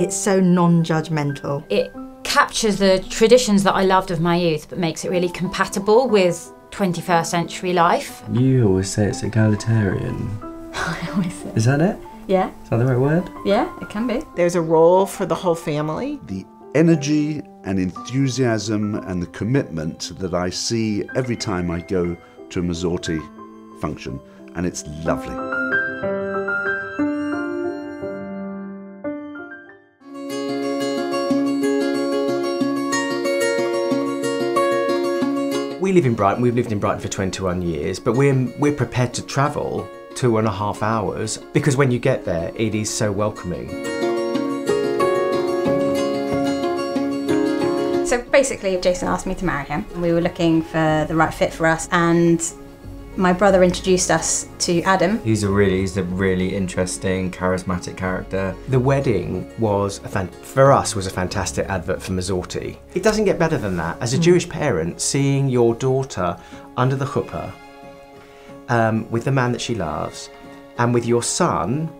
It's so non judgmental. It captures the traditions that I loved of my youth, but makes it really compatible with 21st century life. You always say it's egalitarian. I always say. Is that it? Yeah, Is that the right word? yeah, it can be. There's a role for the whole family. the energy and enthusiasm and the commitment that I see every time I go to a Masorti function, and it's lovely. We live in Brighton. We've lived in Brighton for 21 years, but we're we're prepared to travel two and a half hours because when you get there, it is so welcoming. So basically, Jason asked me to marry him. We were looking for the right fit for us, and my brother introduced us to Adam. He's a really, he's a really interesting, charismatic character. The wedding was a fan- for us was a fantastic advert for Masorti. It doesn't get better than that. As a Jewish parent, seeing your daughter under the chuppah um, with the man that she loves, and with your son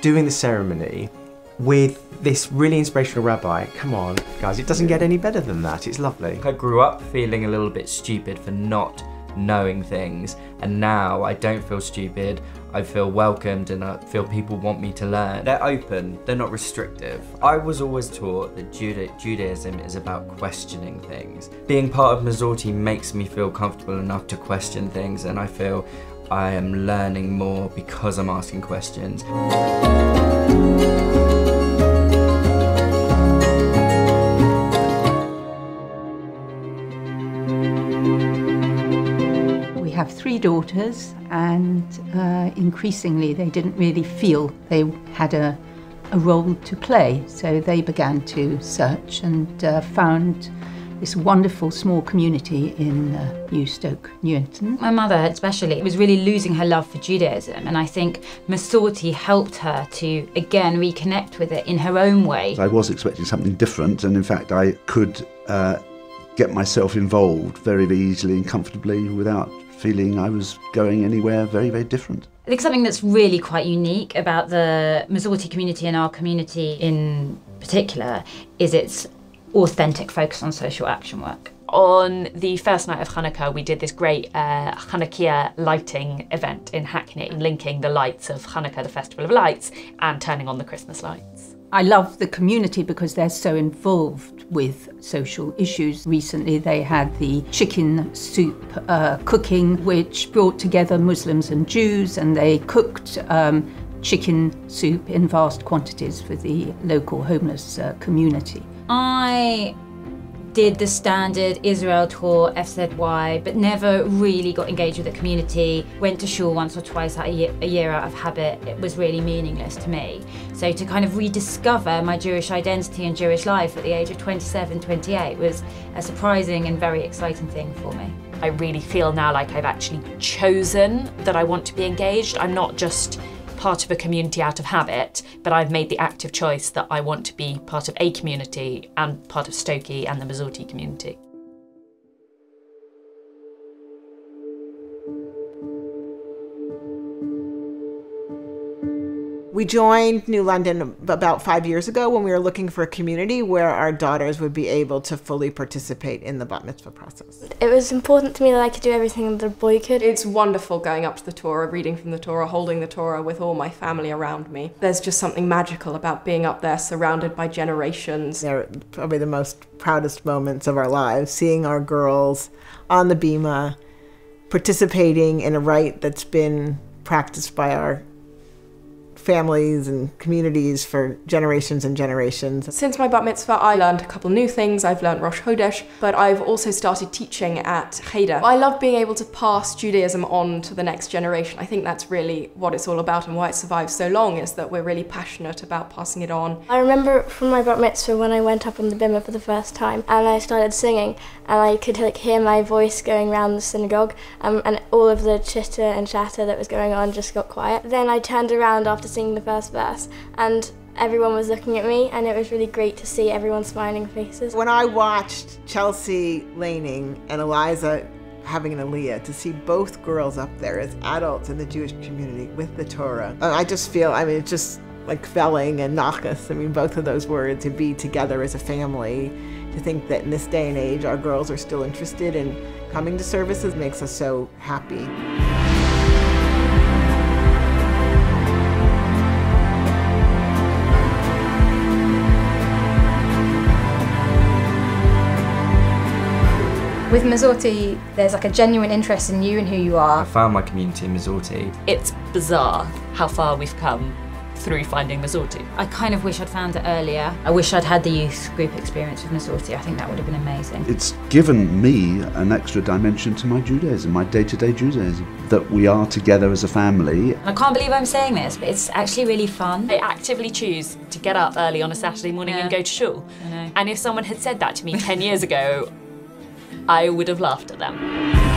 doing the ceremony with this really inspirational rabbi. Come on, guys, it doesn't get any better than that. It's lovely. I grew up feeling a little bit stupid for not knowing things, and now I don't feel stupid. I feel welcomed and I feel people want me to learn. They're open, they're not restrictive. I was always taught that Juda- Judaism is about questioning things. Being part of Masorti makes me feel comfortable enough to question things, and I feel I am learning more because I'm asking questions. Daughters, and uh, increasingly they didn't really feel they had a, a role to play. So they began to search and uh, found this wonderful small community in uh, New Stoke Newington. My mother, especially, was really losing her love for Judaism, and I think Masorti helped her to again reconnect with it in her own way. I was expecting something different, and in fact, I could uh, get myself involved very, very easily and comfortably without feeling I was going anywhere very, very different. I think something that's really quite unique about the Masorti community and our community in particular is its authentic focus on social action work. On the first night of Hanukkah, we did this great uh, Hanukkah lighting event in Hackney, linking the lights of Hanukkah, the Festival of Lights, and turning on the Christmas lights. I love the community because they're so involved with social issues. Recently, they had the chicken soup uh, cooking, which brought together Muslims and Jews, and they cooked um, chicken soup in vast quantities for the local homeless uh, community. I did the standard Israel tour, FZY, but never really got engaged with the community. Went to shul once or twice a year, a year out of habit. It was really meaningless to me. So to kind of rediscover my Jewish identity and Jewish life at the age of 27, 28 was a surprising and very exciting thing for me. I really feel now like I've actually chosen that I want to be engaged. I'm not just part of a community out of habit, but I've made the active choice that I want to be part of a community and part of Stokey and the Masorti community. We joined New London about five years ago when we were looking for a community where our daughters would be able to fully participate in the bat mitzvah process. It was important to me that I could do everything that a boy could. It's wonderful going up to the Torah, reading from the Torah, holding the Torah with all my family around me. There's just something magical about being up there surrounded by generations. They're probably the most proudest moments of our lives, seeing our girls on the bima, participating in a rite that's been practiced by our families and communities for generations and generations. Since my bat mitzvah, I learned a couple new things. I've learned Rosh Chodesh, but I've also started teaching at Cheder. I love being able to pass Judaism on to the next generation. I think that's really what it's all about and why it survives so long is that we're really passionate about passing it on. I remember from my bat mitzvah when I went up on the bimah for the first time and I started singing and I could like hear my voice going around the synagogue um, and all of the chitter and chatter that was going on just got quiet. Then I turned around after singing the first verse and everyone was looking at me and it was really great to see everyone's smiling faces. When I watched Chelsea Laning and Eliza having an aliyah, to see both girls up there as adults in the Jewish community with the Torah, uh, I just feel, I mean, it's just like kvelling and nachas. I mean, both of those words to be together as a family. To think that in this day and age, our girls are still interested in coming to services makes us so happy. With Masorti, there's like a genuine interest in you and who you are. I found my community in Masorti. It's bizarre how far we've come through finding Masorti. I kind of wish I'd found it earlier. I wish I'd had the youth group experience with Masorti. I think that would have been amazing. It's given me an extra dimension to my Judaism, my day to day Judaism, that we are together as a family. And I can't believe I'm saying this, but it's actually really fun. They actively choose to get up early on a Saturday morning and go to shul. I know. And if someone had said that to me 10 years ago, I would have laughed at them.